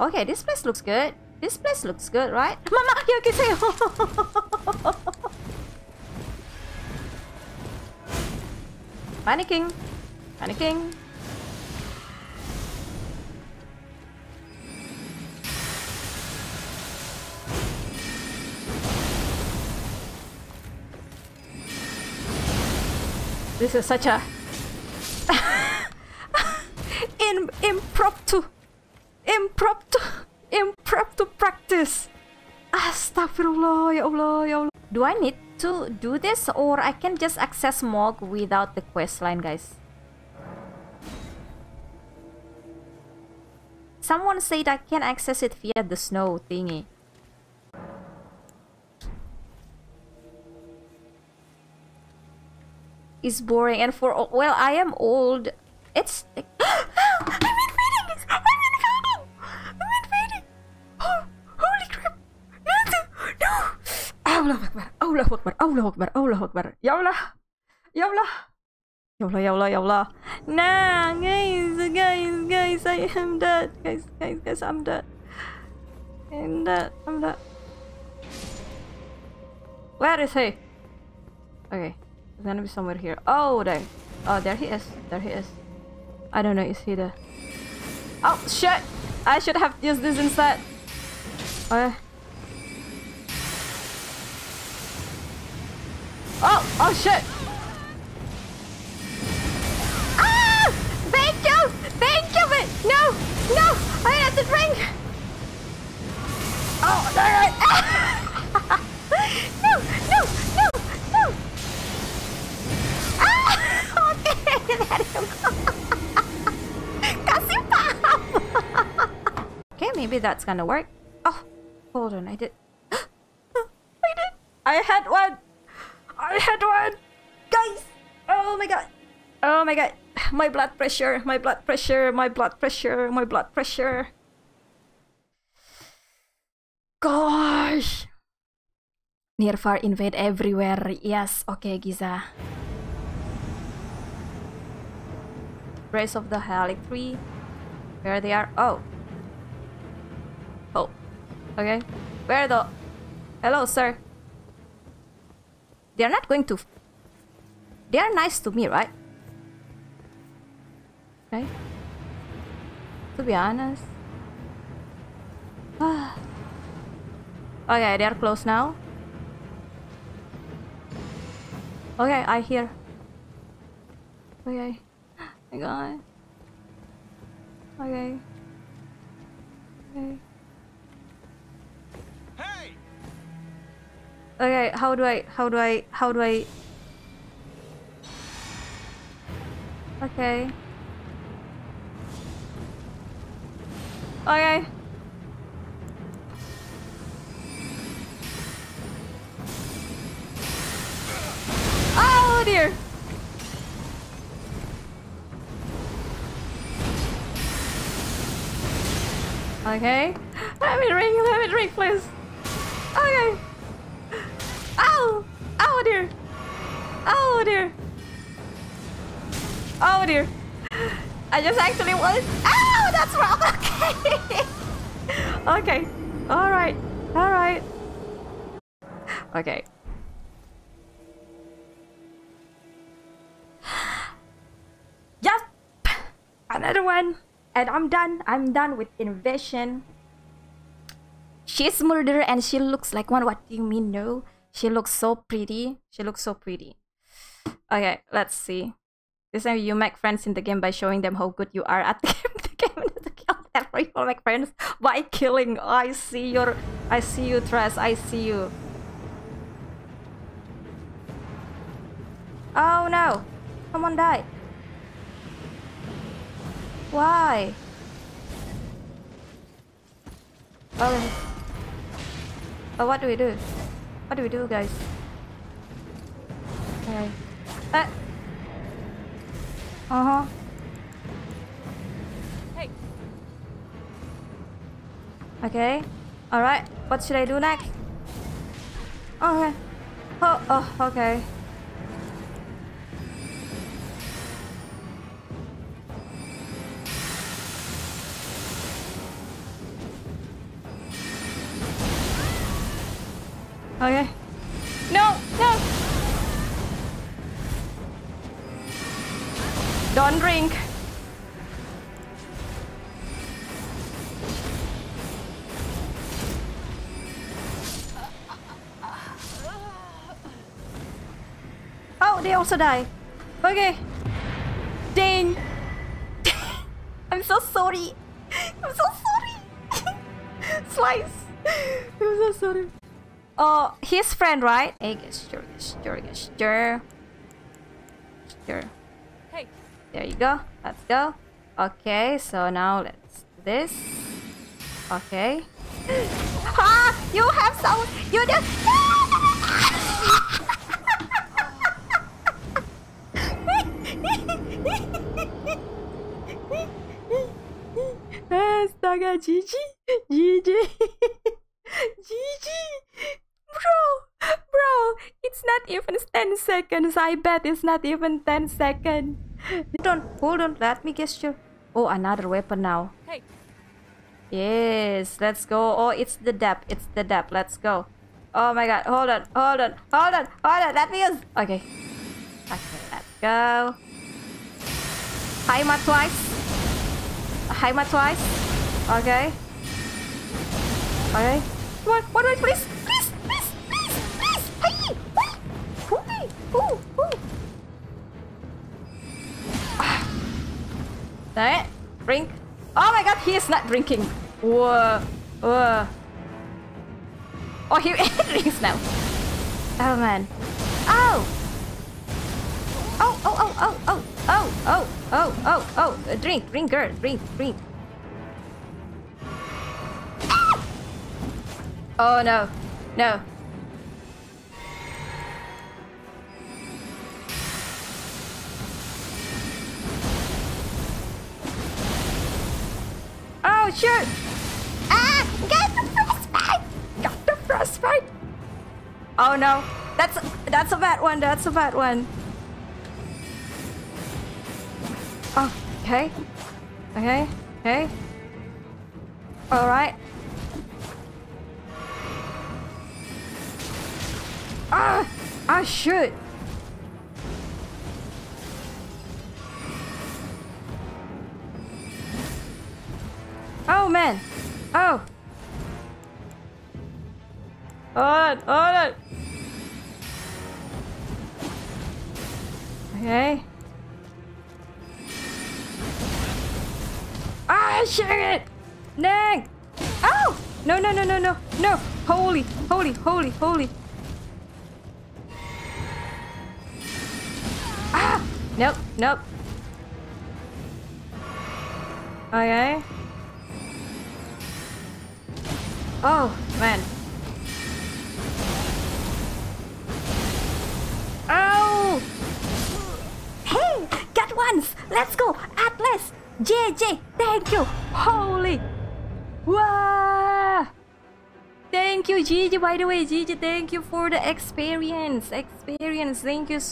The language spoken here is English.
Okay, this place looks good. This place looks good, right? Mama, you can say. Panicking. Panicking. This is such a in impromptu impromptu impromptu practice. Astagfirullah, ya Allah, ya Allah. Do I need to do this or I can just access Mohg without the quest line, guys? Someone said I can access it via the snow thingy. Is boring and for well I am old. It's Allah Akbar. Allah Akbar. Allah Akbar. Allah Akbar. Ya Allah. Ya Allah. Ya Allah, ya Allah, ya Allah. Nah, guys, guys, guys, I am dead. Guys, guys, guys, I'm dead. I'm dead. I'm dead. Where is he? Okay. He's gonna be somewhere here. Oh, there. Oh, there he is. There he is. I don't know. Is he there? Oh, shit! I should have used this instead. Okay. Oh, oh shit! Ah! Thank you! Thank you! But no! No! I have to drink! Oh, no, no! no! No! No! No! Ah! Okay, Kasih paham! okay, maybe that's gonna work. Oh, hold on, I did... I did! I had one! I had one! Guys! Oh my god! Oh my god! My blood pressure, my blood pressure, my blood pressure, my blood pressure. Gosh! Near far invade everywhere. Yes, okay, Giza. Race of the Halic 3. Where they are? Oh. Oh. Okay. Where the... Hello, sir. They're not going to... They are nice to me, right? Okay. To be honest. okay, they are close now. Okay, I hear. Okay. my god. Okay. Okay. Okay, how do I, how do I, how do I... Okay. Okay. Oh dear! Okay. Let me drink, let me drink, please. Okay. Ow! Oh dear! Oh dear! Oh dear! I just actually was. Ow! That's wrong! Okay! okay. Alright. Alright. Okay. Yep! Another one! And I'm done. I'm done with invasion. She's murderer and she looks like one. What do you mean, no? She looks so pretty. She looks so pretty. Okay, let's see. This time you make friends in the game by showing them how good you are at the game. the game to kill. You make friends by killing. I see your. I see you, Tress. I see you. Oh no! Someone died. Why? Okay. Oh, what do we do? What do we do, guys? Okay. Uh. Uh huh. Hey! Okay. All right. What should I do next? Okay. Oh. Oh. Okay. Okay. No, no. Don't drink. Oh, they also die. Okay. Dang. I'm so sorry. I'm so sorry. Slice. I'm so sorry. Oh, his friend, right? Hey, gesture, gesture, gesture. Gesture. Hey, There you go. Let's go. Okay, so now let's do this. Okay. Ah! You have some. You just. Astaga, Gigi. Gigi. Gigi. Bro. Bro. It's not even 10 seconds. I bet it's not even 10 seconds. Hold on. Hold on. Let me guess you. Oh, another weapon now. hey, Yes, let's go. Oh, it's the depth. It's the depth. Let's go. Oh my god. Hold on. Hold on. Hold on. Hold on. Let me use. Okay. Okay, let's go. Haima twice. Haima twice. Okay. Okay. What? What? One, one, please. Please, please, Đấy. Drink. Oh my god, he is not drinking. Whoa. Whoa. Oh, he drinks now. Oh man. Oh. Oh, oh, oh, oh, oh, oh, oh, oh, oh, oh. Uh, drink, drink, girl. Drink, drink. Ah! Oh no. No. Sure. Ah, got the frostbite. Got the frostbite. Oh no, that's that's a bad one. That's a bad one. Oh, okay, okay, okay. All right. Ah, ah, shoot. Man. Oh. Hold on. Okay. Ah, shit it! Oh! No, no, no, no, no, no! Holy, holy, holy, holy. Ah! Nope, nope. Okay. Oh, man. Oh! Hey, got once. Let's go. Atlas. JJ, thank you. Holy. Wow. Thank you, Gigi. By the way, Gigi, thank you for the experience. Experience. Thank you so